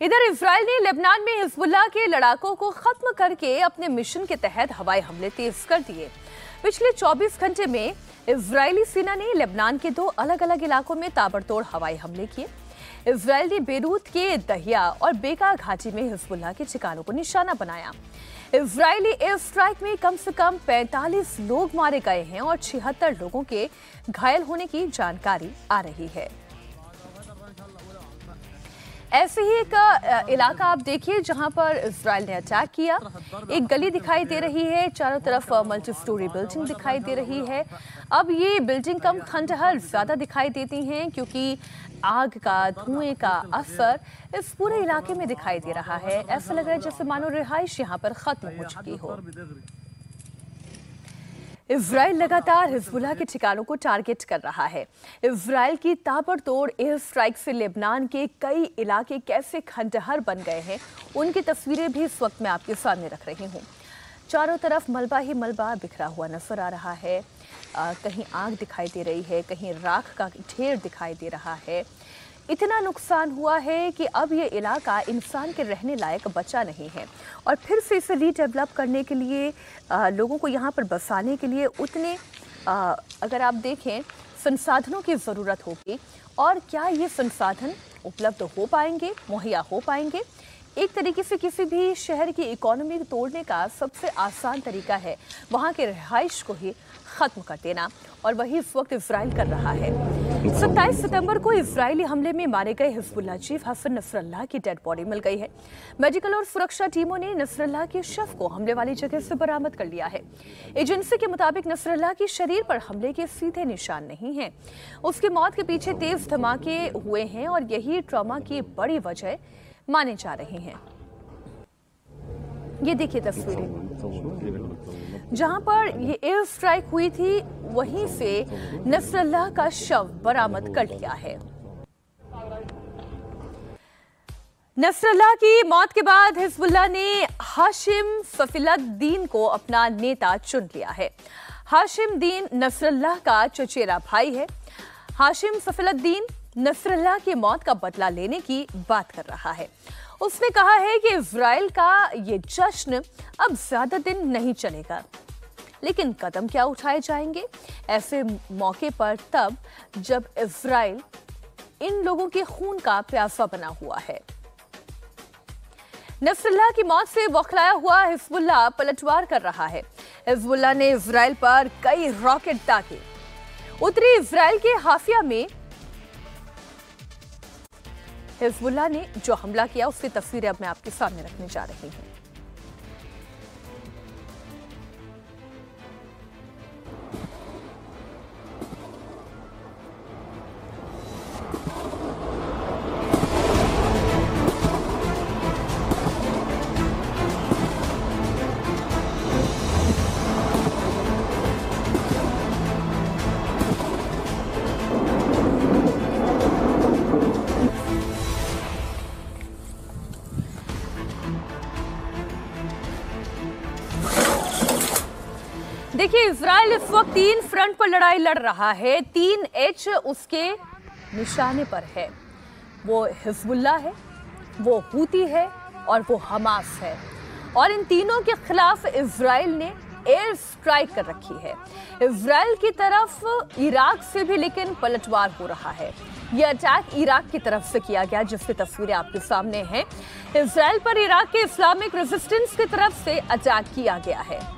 इधर इसराइल ने लेबनान में हिजबुल्ला के लड़ाकों को खत्म करके अपने मिशन के तहत हवाई हमले तेज कर दिए। पिछले 24 घंटे में इसराइली सेना ने लेबनान के दो अलग अलग इलाकों में ताबड़तोड़ हवाई हमले किए। इसराइल ने बेरूत के दहिया और बेका घाटी में हिजबुल्लाह के ठिकानों को निशाना बनाया। इसराइली एयर स्ट्राइक में कम से कम 45 लोग मारे गए हैं और छिहत्तर लोगों के घायल होने की जानकारी आ रही है। ऐसे ही एक इलाका आप देखिए जहाँ पर इसराइल ने अटैक किया। एक गली दिखाई दे रही है, चारों तरफ़ मल्टी स्टोरी बिल्डिंग दिखाई दे रही है। अब ये बिल्डिंग कम खंडहर ज़्यादा दिखाई देती हैं क्योंकि आग का, धुएँ का असर इस पूरे इलाके में दिखाई दे रहा है। ऐसा लग रहा है जैसे मानो रिहाइश यहाँ पर खत्म हो चुकी हो। इसराइल लगातार हिजबुल्लाह के ठिकानों को टारगेट कर रहा है। इसराइल की ताबड़तोड़ एयर स्ट्राइक से लेबनान के कई इलाके कैसे खंडहर बन गए हैं उनकी तस्वीरें भी इस वक्त मैं आपके सामने रख रही हूँ। चारों तरफ़ मलबा ही मलबा बिखरा हुआ नज़र आ रहा है। अ, कहीं आग दिखाई दे रही है कहीं राख का ढेर दिखाई दे रहा है। इतना नुकसान हुआ है कि अब ये इलाका इंसान के रहने लायक बचा नहीं है। और फिर से इसे रीडेवलप करने के लिए अ, लोगों को यहाँ पर बसाने के लिए उतने अ, अगर आप देखें संसाधनों की ज़रूरत होगी। और क्या ये संसाधन उपलब्ध हो पाएँगे मुहैया हो पाएँगे? एक तरीके से किसी भी शहर की इकोनॉमी तोड़ने का सबसे आसान तरीका है। वहाँ के रिहाइश को ही खत्म कर देना। और वही इस वक्त इसराइल कर रहा है। 27 सितंबर को इसराइली हमले में मारे गए हिजबुल्ला चीफ हसन नसरल्लाह की डेड बॉडी मिल गई है। मेडिकल और सुरक्षा टीमों ने नसरल्लाह के शव को हमले वाली जगह से बरामद कर लिया है। एजेंसी के मुताबिक नसरल्लाह के शरीर पर हमले के सीधे निशान नहीं हैं। उसकी मौत के पीछे तेज धमाके हुए हैं और यही ट्रामा की बड़ी वजह माने जा रहे हैं। ये देखिए तस्वीरें। जहाँ पर ये एयर स्ट्राइक हुई थी, वहीं से नसरल्लाह का शव बरामद कर लिया है। नसरल्लाह की मौत के बाद हिजबुल्लाह ने हाशिम सफिलद्दीन को अपना नेता चुन लिया है। हाशिम दीन नसरल्लाह का चचेरा भाई है। हाशिम सफिलद्दीन नसरल्लाह की मौत का बदला लेने की बात कर रहा है। उसने कहा है कि इसराइल का ये जश्न अब ज़्यादा दिन नहीं चलेगा। लेकिन कदम क्या उठाए जाएँगे? ऐसे मौके पर तब जब इजराइल इन लोगों के खून का प्यासा बना हुआ है। नसरुल्लाह की मौत से बौखलाया हुआ हिजबुल्लाह पलटवार कर रहा है। हिजबुल्लाह ने इसराइल पर कई रॉकेट दागे। उत्तरी इसराइल के हाफिया में हिजबुल्लाह ने जो हमला किया, उसकी तस्वीरें अब मैं आपके सामने रखने जा रही हूँ। देखिए इसराइल इस वक्त तीन फ्रंट पर लड़ाई लड़ रहा है। तीन एच उसके निशाने पर है। वो हिजबुल्ला है, वो हूती है और वो हमास है। और इन तीनों के खिलाफ इसराइल ने एयर स्ट्राइक कर रखी है। इसराइल की तरफ़ इराक से भी लेकिन पलटवार हो रहा है। ये अटैक इराक की तरफ़ से किया गया, जिसकी तस्वीरें आपके सामने हैं। इसराइल पर इराक के इस्लामिक रेजिस्टेंस की तरफ़ से अटैक किया गया है।